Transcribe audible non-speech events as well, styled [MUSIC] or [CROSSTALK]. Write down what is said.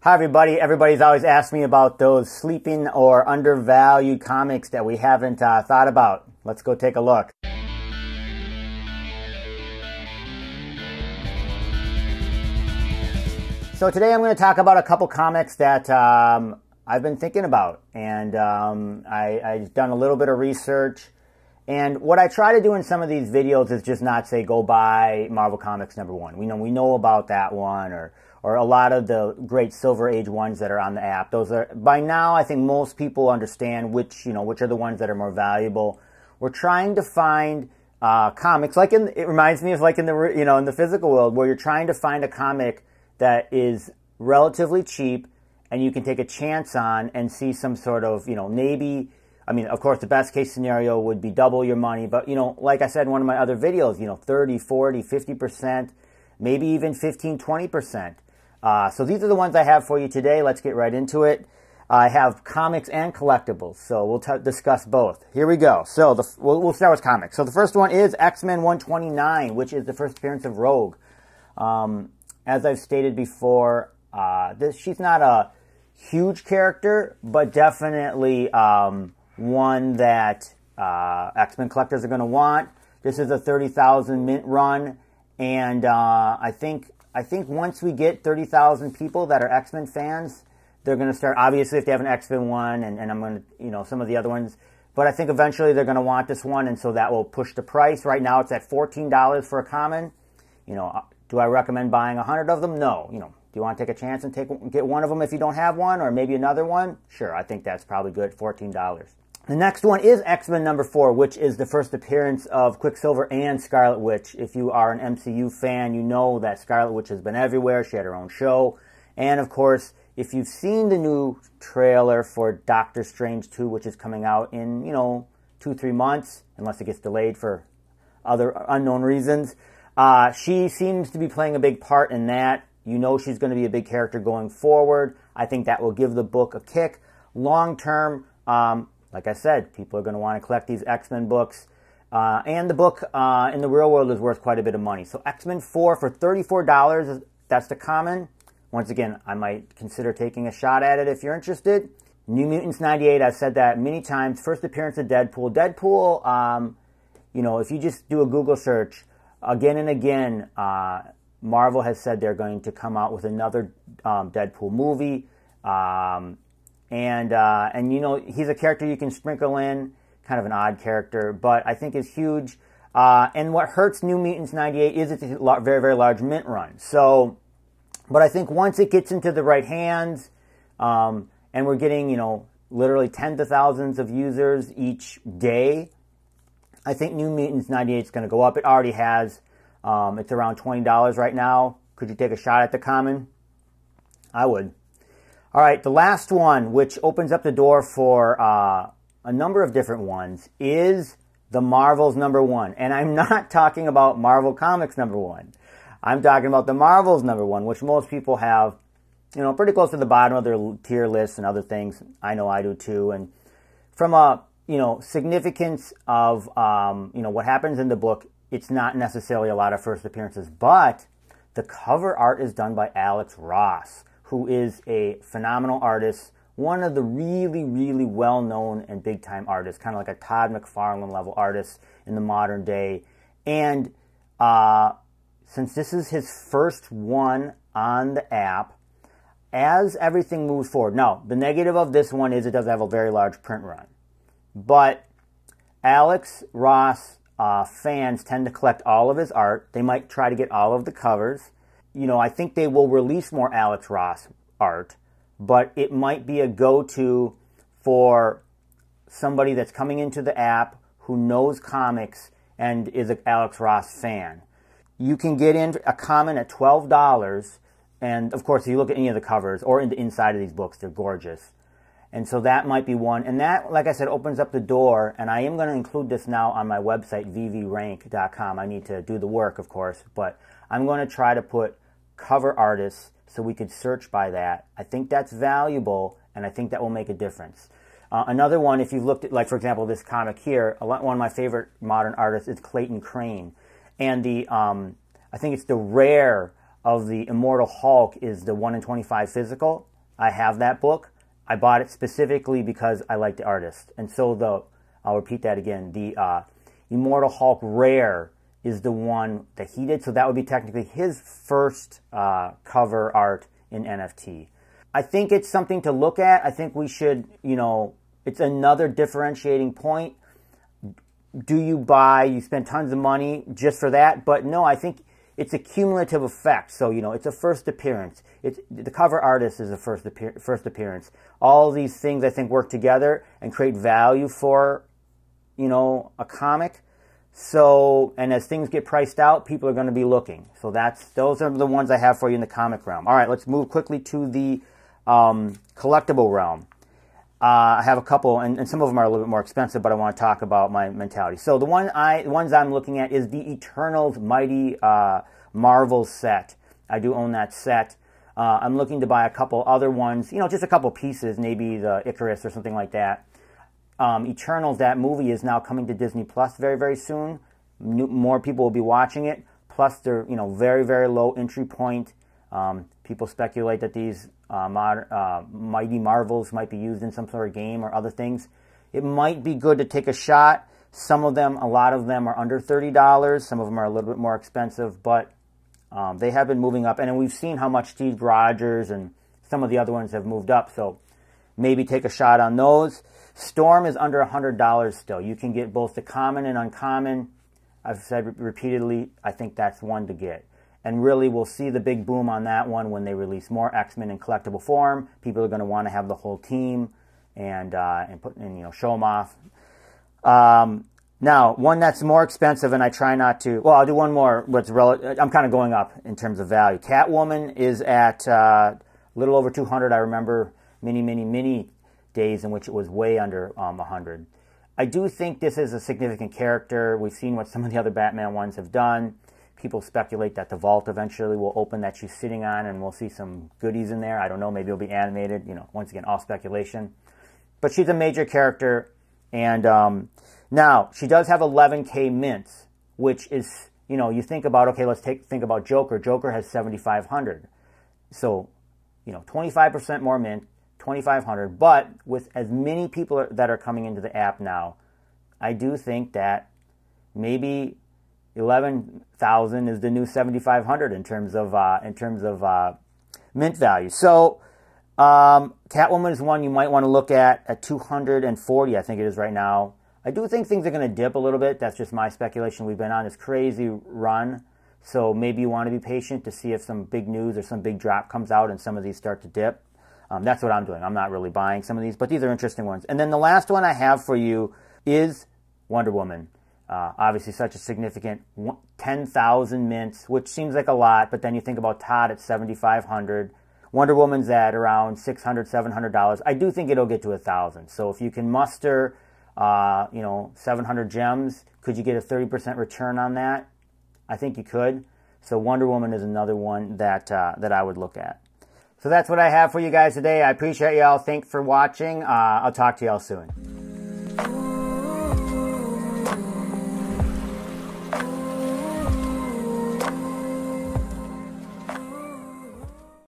Hi, everybody. Everybody's always asked me about those sleeping or undervalued comics that we haven't uh, thought about. Let's go take a look. So, today I'm going to talk about a couple comics that um, I've been thinking about. And um, I, I've done a little bit of research. And what I try to do in some of these videos is just not say go buy Marvel Comics number one. We know we know about that one or or a lot of the great Silver Age ones that are on the app. Those are by now I think most people understand which you know which are the ones that are more valuable. We're trying to find uh, comics like in it reminds me of like in the you know in the physical world where you're trying to find a comic that is relatively cheap and you can take a chance on and see some sort of you know maybe I mean, of course, the best case scenario would be double your money, but you know, like I said in one of my other videos, you know, 30, 40, 50%, maybe even 15, 20%. Uh, so these are the ones I have for you today. Let's get right into it. I have comics and collectibles, so we'll discuss both. Here we go. So the, we'll, we'll, start with comics. So the first one is X Men 129, which is the first appearance of Rogue. Um, as I've stated before, uh, this, she's not a huge character, but definitely um, one that uh, X Men collectors are going to want. This is a 30,000 mint run, and uh, I think I think once we get 30,000 people that are X Men fans, they're going to start. Obviously, if they have an X Men one, and, and I'm going to, you know, some of the other ones. But I think eventually they're going to want this one, and so that will push the price. Right now, it's at $14 for a common. You know, uh, do I recommend buying 100 of them? No. You know, do you want to take a chance and take get one of them if you don't have one, or maybe another one? Sure, I think that's probably good. $14. The next one is X Men number four, which is the first appearance of Quicksilver and Scarlet Witch. If you are an MCU fan, you know that Scarlet Witch has been everywhere. She had her own show. And of course, if you've seen the new trailer for Doctor Strange 2, which is coming out in, you know, two, three months, unless it gets delayed for other unknown reasons, uh, she seems to be playing a big part in that. You know she's going to be a big character going forward. I think that will give the book a kick. Long term, um, like I said, people are going to want to collect these X Men books. Uh, and the book uh, in the real world is worth quite a bit of money. So X Men 4 for $34, that's the common. Once again, I might consider taking a shot at it if you're interested. New Mutants 98, I've said that many times. First appearance of Deadpool. Deadpool, um, you know, if you just do a Google search, again and again, uh, Marvel has said they're going to come out with another um, Deadpool movie. Um, and uh, and you know he's a character you can sprinkle in, kind of an odd character, but I think is huge. Uh, and what hurts New Mutants '98 is it's a very very large mint run. So, but I think once it gets into the right hands, um, and we're getting you know literally tens of thousands of users each day, I think New Mutants '98 is going to go up. It already has. Um, it's around twenty dollars right now. Could you take a shot at the common? I would. All right, the last one, which opens up the door for uh, a number of different ones, is the Marvels number one. And I'm not [LAUGHS] talking about Marvel Comics number one. I'm talking about the Marvels number one, which most people have, you know, pretty close to the bottom of their tier lists and other things. I know I do too. And from a, you know, significance of, um, you know, what happens in the book, it's not necessarily a lot of first appearances, but the cover art is done by Alex Ross who is a phenomenal artist, one of the really, really well known and big time artists, kind of like a Todd McFarlane level artist in the modern day. And uh, since this is his first one on the app, as everything moves forward, now the negative of this one is it does have a very large print run. But Alex Ross uh, fans tend to collect all of his art. They might try to get all of the covers you know, I think they will release more Alex Ross art, but it might be a go to for somebody that's coming into the app who knows comics and is an Alex Ross fan. You can get in a common at $12, and of course, if you look at any of the covers or in the inside of these books, they're gorgeous. And so that might be one. And that, like I said, opens up the door. And I am going to include this now on my website, veverank.com. I need to do the work, of course, but I'm going to try to put cover artists so we could search by that. I think that's valuable and I think that will make a difference. Uh, another one, if you've looked at, like, for example, this comic here, lot, one of my favorite modern artists is Clayton Crain. And the, um, I think it's the rare of the Immortal Hulk is the 1 in 25 physical. I have that book. I bought it specifically because I like the artist. And so the, I'll repeat that again, the uh, Immortal Hulk Rare is the one that he did. So that would be technically his first uh, cover art in NFT. I think it's something to look at. I think we should, you know, it's another differentiating point. Do you buy, you spend tons of money just for that? But no, I think it's a cumulative effect. So, you know, it's a first appearance. It's, the cover artist is a first, appear, first appearance. All these things, I think, work together and create value for, you know, a comic. So, and as things get priced out, people are going to be looking. So that's, those are the ones I have for you in the comic realm. All right, let's move quickly to the um, collectible realm. Uh, I have a couple, and, and, some of them are a little bit more expensive, but I want to talk about my mentality. So the one I, the ones I'm looking at is the Eternals Mighty uh, Marvel set. I do own that set. Uh, I'm looking to buy a couple other ones, you know, just a couple pieces, maybe the Ikaris or something like that. Um, Eternals, that movie is now coming to Disney Plus very, very soon. New, more people will be watching it. Plus, they're you know very, very low entry point. Um, people speculate that these uh, uh, Mighty Marvels might be used in some sort of game or other things. It might be good to take a shot. Some of them, a lot of them are under $30. Some of them are a little bit more expensive, but um, they have been moving up. And we've seen how much Steve Rogers and some of the other ones have moved up. So maybe take a shot on those. Storm is under $100 still. You can get both the common and uncommon. I've said repeatedly, I think that's one to get and really we'll see the big boom on that one when they release more X-Men in collectible form. People are going to want to have the whole team and uh, and put and you know show them off. Um, now, one that's more expensive, and I try not to. Well, I'll do one more. What's rel- I'm kind of going up in terms of value. Catwoman is at uh, a little over 200. I remember many, many, many days in which it was way under um, 100. I do think this is a significant character. We've seen what some of the other Batman ones have done people speculate that the vault eventually will open that she's sitting on and we'll see some goodies in there. I don't know, maybe it'll be animated, you know, once again, all speculation. But she's a major character. And um, now, she does have 11K mints, which is, you know, you think about, okay, let's take think about Joker. Joker has 7,500. So, you know, 25% more mint, 2,500. But with as many people that are coming into the app now, I do think that maybe 11,000 is the new 7,500 in terms of uh, in terms of uh, mint value. So um, Catwoman is one you might want to look at at 240. I think it is right now. I do think things are going to dip a little bit. That's just my speculation. We've been on this crazy run, so maybe you want to be patient to see if some big news or some big drop comes out and some of these start to dip. Um, that's what I'm doing. I'm not really buying some of these, but these are interesting ones. And then the last one I have for you is Wonder Woman. Uh, obviously, such a significant 10,000 mints, which seems like a lot, but then you think about Todd at 7,500. Wonder Woman's at around 600 $700. I do think it'll get to a thousand. So if you can muster, uh, you know, 700 gems, could you get a 30% return on that? I think you could. So Wonder Woman is another one that uh, that I would look at. So that's what I have for you guys today. I appreciate y'all. Thanks for watching. Uh, I'll talk to y'all soon.